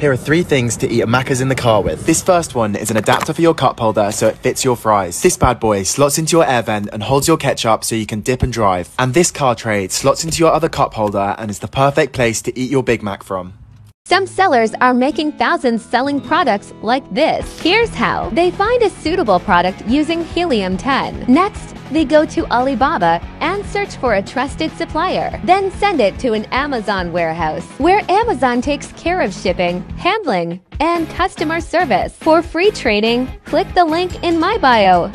Here are three things to eat a Macca's in the car with. This first one is an adapter for your cup holder so it fits your fries. This bad boy slots into your air vent and holds your ketchup so you can dip and drive. And this car tray slots into your other cup holder and is the perfect place to eat your Big Mac from. Some sellers are making thousands selling products like this. Here's how. They find a suitable product using Helium 10. Next, they go to Alibaba and search for a trusted supplier. Then send it to an Amazon warehouse, where Amazon takes care of shipping, handling, and customer service. For free trading, click the link in my bio.